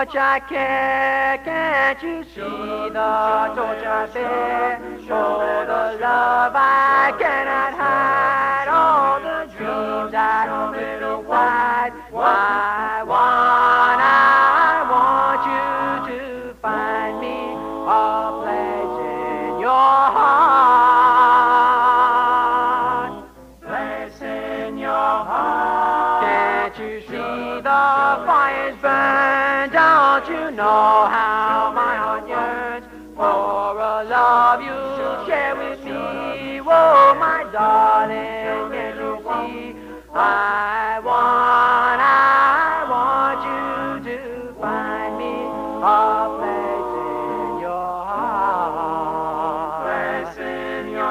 I care. Can't you see the I bear? For the love I cannot hide, all the dreams I little wide. Why I want, I want you to find me a place in your heart. Place in your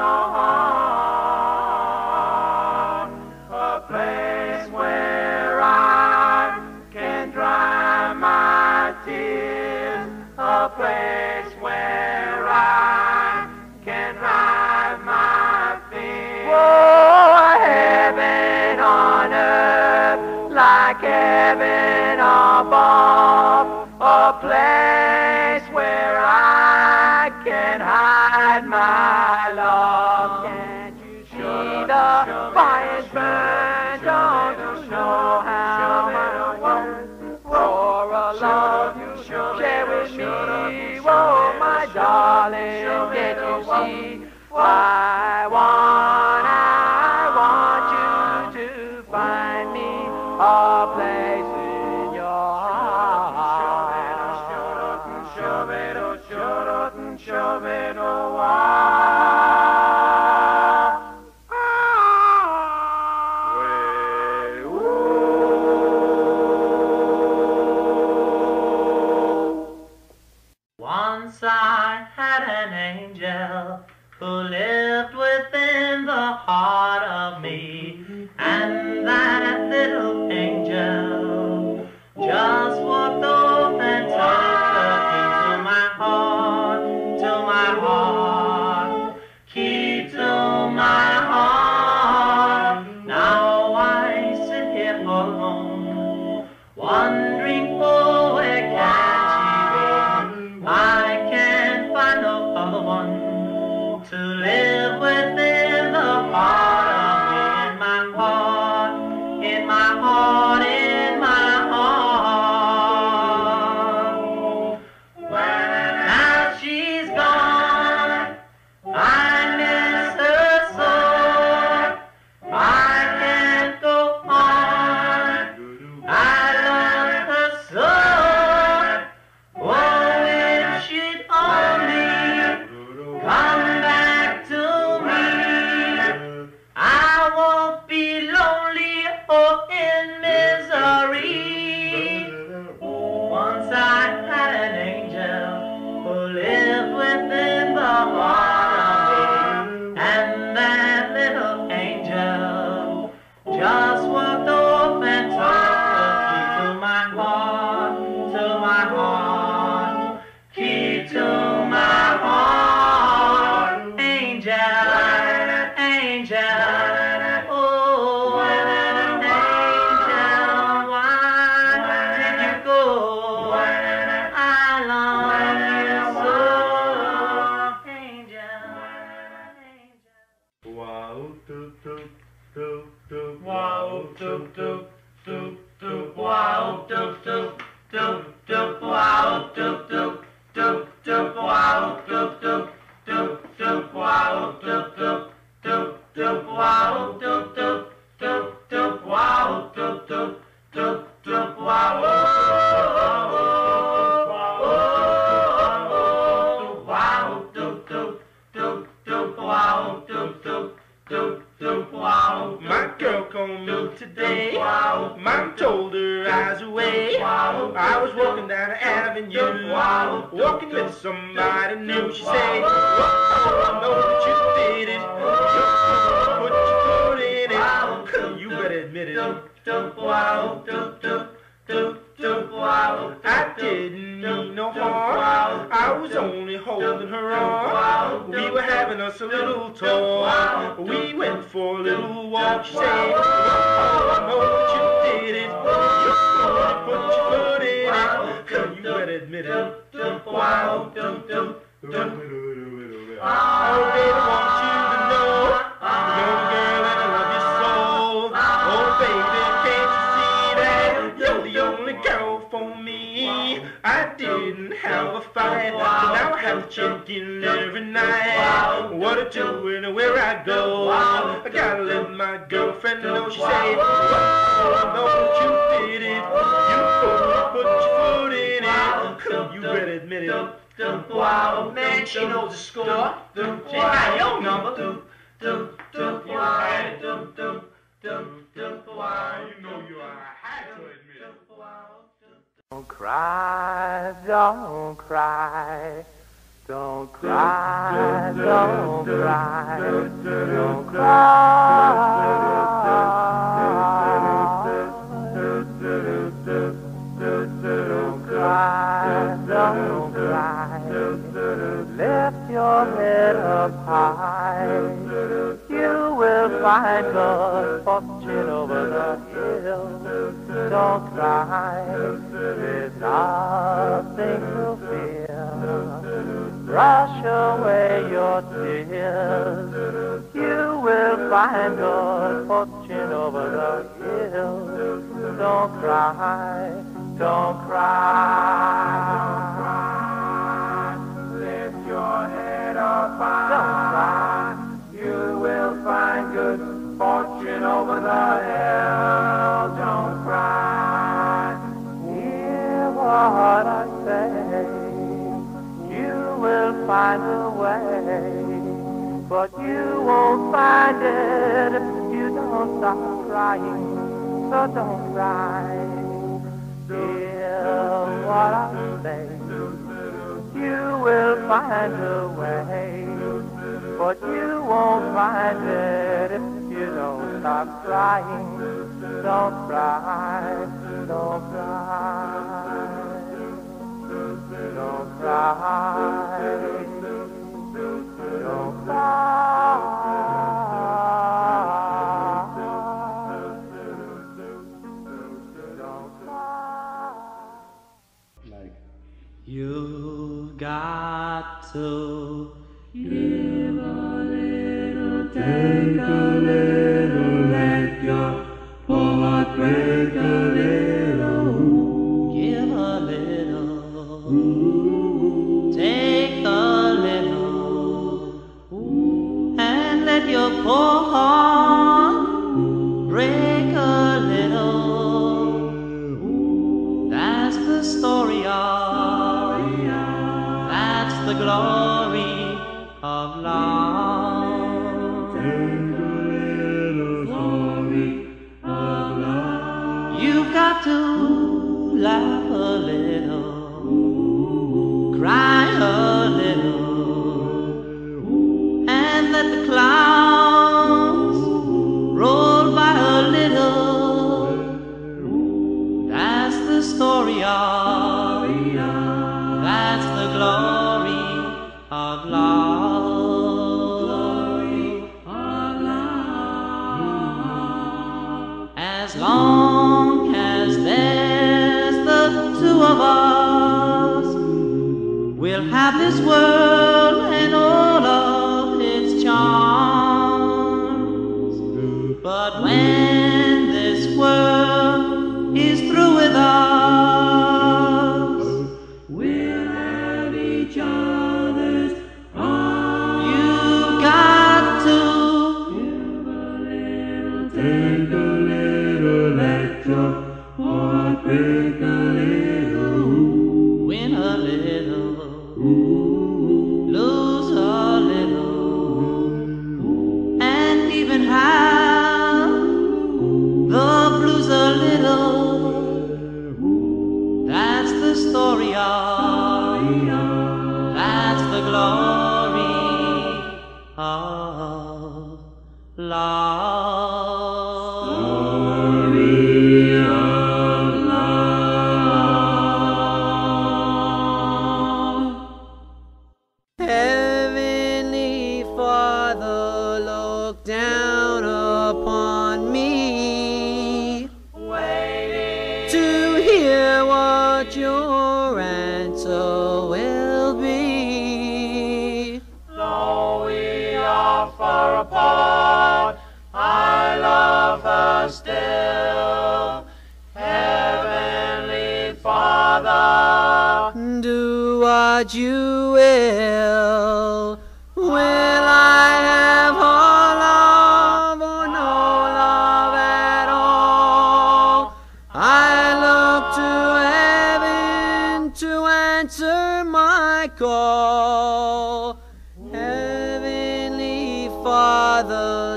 heart. A place where I can dry my tears. A place the fires burn? Don't you know how my heart for a love you share with me? Oh, my darling, can't you see? I angel who lived within the heart of me, and that little angel just walked off and took the key to my heart, to my heart, key to my heart. Now I sit here alone, wondering doop, doop, doop, doop, wow, doop, doop, doop, doop, wow, doop, doop, doop, doop, wow, doop, doop, doop, doop, wow, doop, doop, doop, doop, wow, doop, doop, doop, doop, wow, doop, doop, somebody new. She said, I know that you did it. You put your foot in it. You better admit it. I didn't mean no harm. I was only holding her arm. We were having us a little talk. We went for a little walk. She said, I know Wow, dum, dum, dum. Oh, baby, I want you to know, the girl and I love you so. Oh, baby, can't you see that you're the only girl for me? I didn't have a fight, now I every night. What do and where I go, I gotta let my girlfriend know. She that you did it. You put, put your it. You better admit it. Wow, man, she knows the score. She got your number. Wow, you know you are. I had to admit it. Don't cry, don't cry. Don't cry, don't cry. Don't cry. Away your tears. You will find good fortune over the hill. Don't cry. Don't cry. Lift your head up high. Don't cry. You will find good fortune over the hill. Crying. So don't cry. Hear what I say. You will find a way. But you won't find it if you don't stop crying. Don't cry, don't cry, don't cry, don't cry, got of love. You've got to We'll have this world and all of its charms. But when this world is through with us, we'll have each other's arms. You've got to give a little, take a little extra heartbreaker. Gloria, Gloria. That's the glory of love. Glory of love. Heavenly Father, look down what you will. Will I have her love or no love at all? I look to heaven to answer my call. Heavenly Father,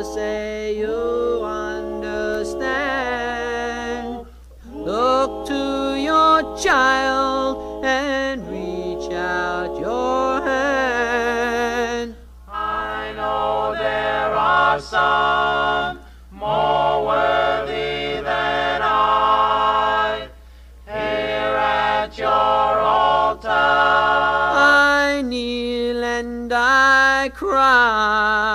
cry.